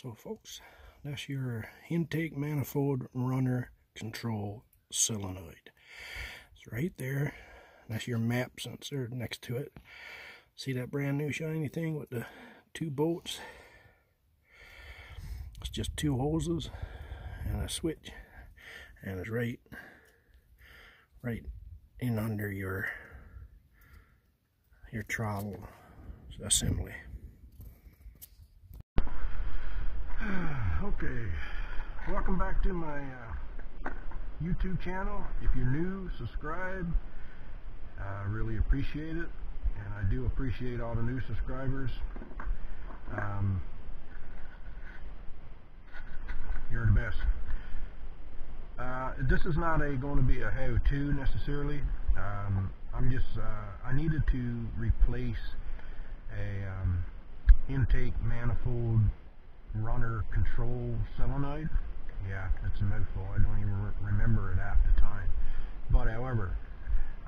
So folks, that's your intake manifold runner control solenoid. It's right there. That's your map sensor next to it. See that brand new shiny thing with the two bolts? It's just two hoses and a switch. And it's right right in under your your throttle assembly. okay, welcome back to my uh, YouTube channel. If you're new, subscribe. I really appreciate it, and I do appreciate all the new subscribers. Um, you're the best. Uh, this is not a going to be a how-to necessarily. Um, I'm just uh, I needed to replace a um, intake manifold runner control solenoid. Yeah, it's a mouthful. I don't even re remember it half the time. But however,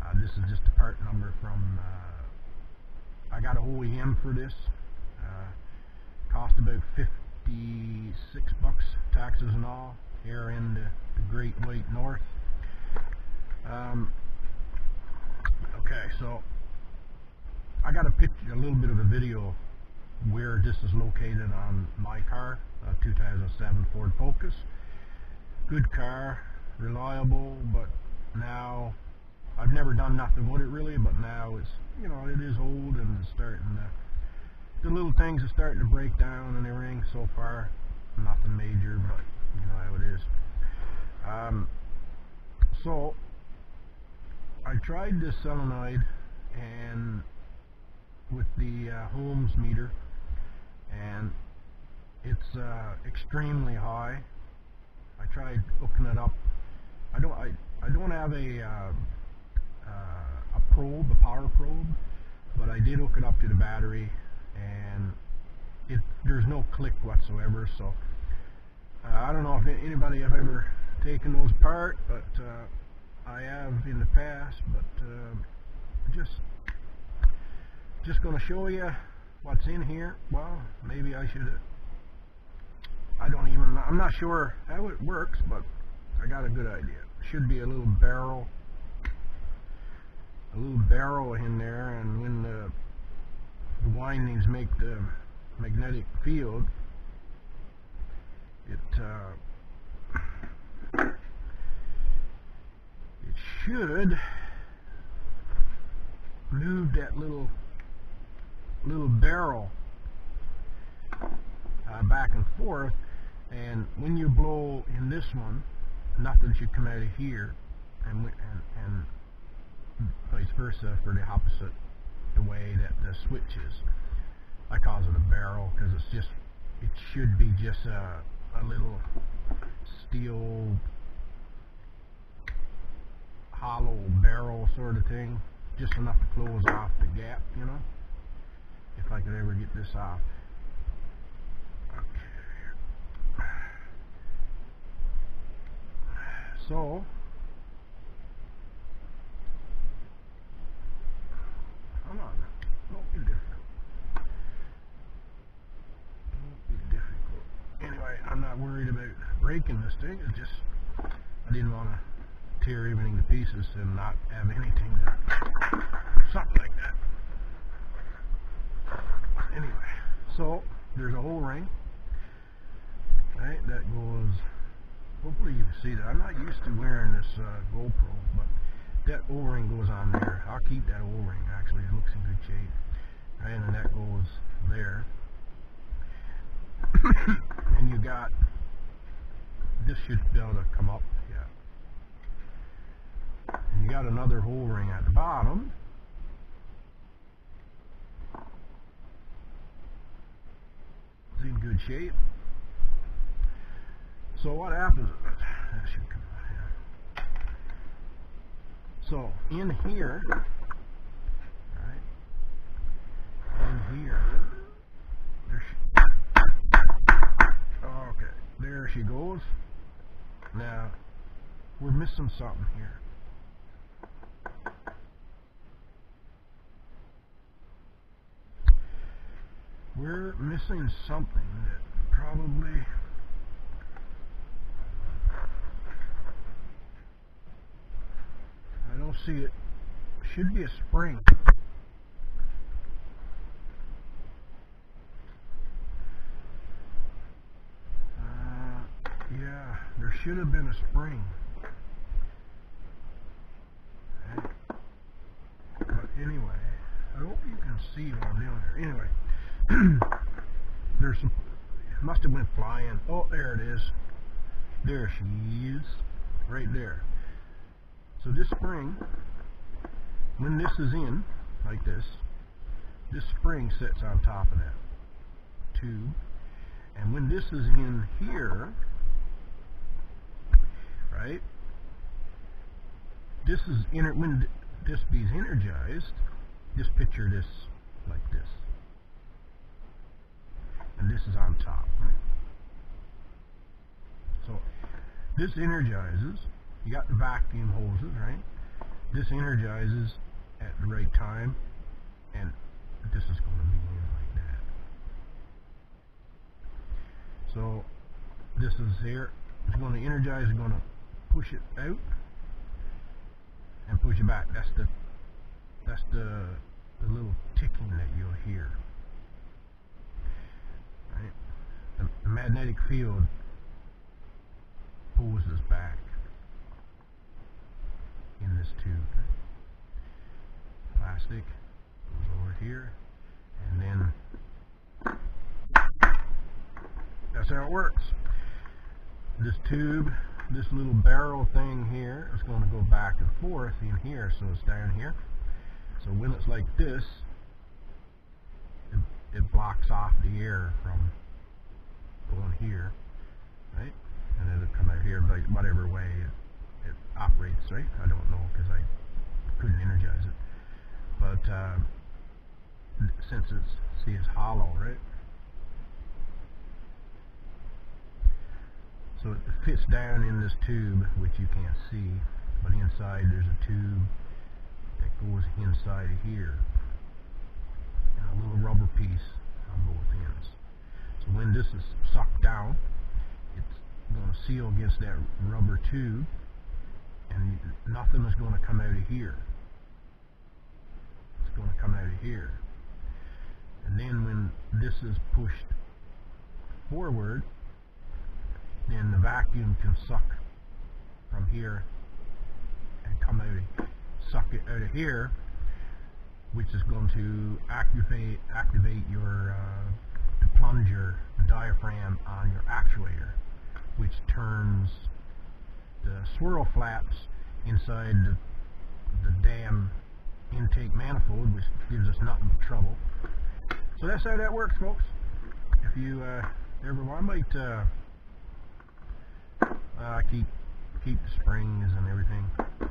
uh, this is just a part number from. Uh, I got a OEM for this. Uh, cost about 56 bucks, taxes and all here in the, the Great White North. Um, okay, so I got a picture, a little bit of a video where this is located on my car, a 2007 Ford Focus. Good car, reliable, but now I've never done nothing with it really, but now it's, you know, it is old and it's starting to, the little things are starting to break down and everything so far. Nothing major, but you know how it is. Um, so I tried this solenoid and with the uh, Ohms meter and it's uh, extremely high. I tried hooking it up. I don't I, I don't have a uh, uh a probe, a power probe, but I did hook it up to the battery and it there's no click whatsoever so uh, I don't know if anybody have ever taken those apart, but uh, I have in the past. But uh, just just going to show you what's in here. Well, maybe I should. I don't even. I'm not sure how it works, but I got a good idea. Should be a little barrel, a little barrel in there, and when the, the windings make the magnetic field, it uh, it should move that little little barrel uh, back and forth and when you blow in this one nothing should come out of here and, and, and vice versa for the opposite the way that the switch is. I call it a barrel because it's just it should be just a a little steel hollow barrel sort of thing just enough to close off the gap you know if I could ever get this off okay. so come on don't be different I'm not worried about breaking this thing. It's just I didn't want to tear everything to pieces and not have anything to something like that. Anyway, so there's a whole ring. Right, that goes. Hopefully you can see that. I'm not used to wearing this uh, GoPro, but that O-ring goes on there. I'll keep that O-ring. Actually, it looks in good shape. Right, and then that goes there. and you got this should be able to come up yeah and you got another O-ring at the bottom it's in good shape so what happens so in here right in here okay, there she goes. Now, we're missing something here. we're missing something that probably I don't see it. Should be a spring. Uh, yeah there should have been a spring. But anyway I hope you can see what I'm doing here. Anyway. there's some, must have went flying. Oh, there it is. There she is, right there. So this spring, when this is in, like this, this spring sits on top of that tube. And when this is in here, right, this is, when this be's energized, just picture this like this. And this is on top, right? So this energizes. You got the vacuum hoses, right? This energizes at the right time, and this is going to be in like that. So this is here. It's going to energize. It's going to push it out and push it back. That's the that's the the little ticking that you'll hear. Right? The, the magnetic field pulls us back in this tube. Plastic goes over here, and then that's how it works. This tube, this little barrel thing here is going to go back and forth in here, so it's down here. So when it's like this, it, it blocks off the air from going here, right? And it'll come out here, like whatever way it, it operates, right? I don't know because I couldn't energize it. But uh, since it's see it's hollow, right? So it fits down in this tube, which you can't see, but inside there's a tube that goes inside of here. And a little rubber piece on both ends. So when this is sucked down, it's going to seal against that rubber tube, and nothing is going to come out of here. It's going to come out of here. And then when this is pushed forward, then the vacuum can suck from here and come out, suck it out of here, which is going to activate activate your uh, the plunger, diaphragm on your actuator, which turns the swirl flaps inside the, the damn intake manifold, which gives us nothing but trouble. So that's how that works, folks. If you uh, ever, I might. Uh, uh, keep keep the springs and everything. Um,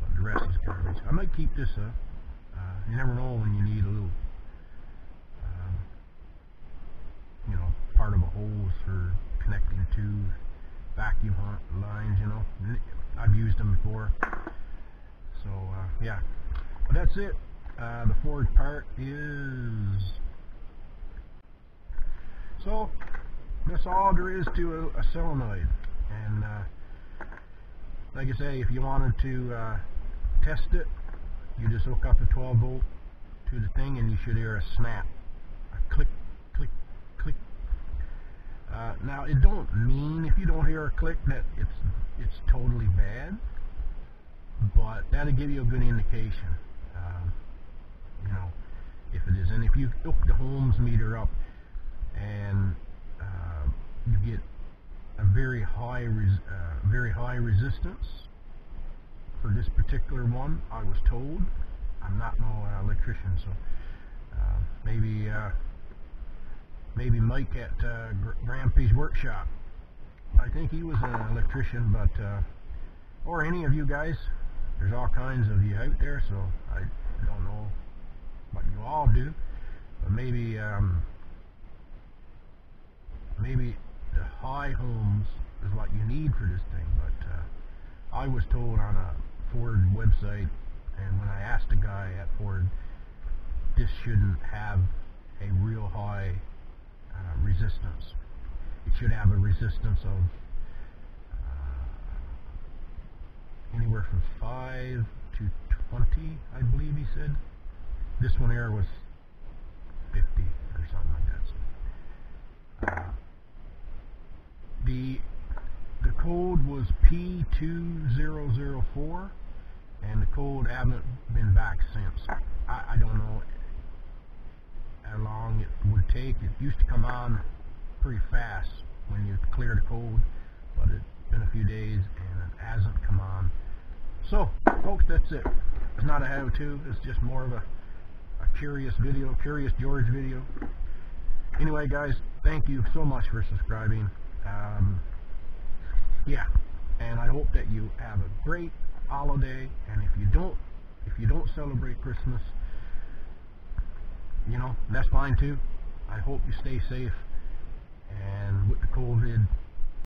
but the rest is garbage. I might keep this up. Uh, you never know when you need a little, um, you know, hose for connecting two vacuum lines. You know, I've used them before. So uh, yeah, but that's it. Uh, the Ford part is so that's all there is to a, a solenoid. And uh, like I say, if you wanted to uh, test it, you just hook up a 12 volt to the thing and you should hear a snap. A click, click, click. Uh, now it don't mean if you don't hear a click that it's it's totally bad, but that'll give you a good indication. Um, you know, if it is. And if you hook the Ohms meter up and uh, you get a very high res uh, very high resistance for this particular one I was told I'm not no electrician so uh, maybe uh, maybe Mike at uh, Grampy's workshop. I think he was an electrician but or any of you guys. There's all kinds of you out there so I don't know what you all do but maybe um, maybe the high Ohms is what you need for this thing, but uh, I was told on a Ford website, and when I asked the guy at Ford, this shouldn't have a real high uh, resistance. It should have a resistance of, uh, anywhere from 5 to 20, I believe he said. This one here was 50 or something like that. So, uh, the the code was P2004 and the code hasn't been back since. I, I don't know how long it would take. It used to come on pretty fast when you clear the code, but it's been a few days and it hasn't come on. So, folks, that's it. It's not a how-to. It's just more of a, a curious video, curious George video. Anyway, guys, thank you so much for subscribing. Um, yeah, and I hope that you have a great holiday. And if you don't, if you don't celebrate Christmas, you know, that's fine too. I hope you stay safe and with the COVID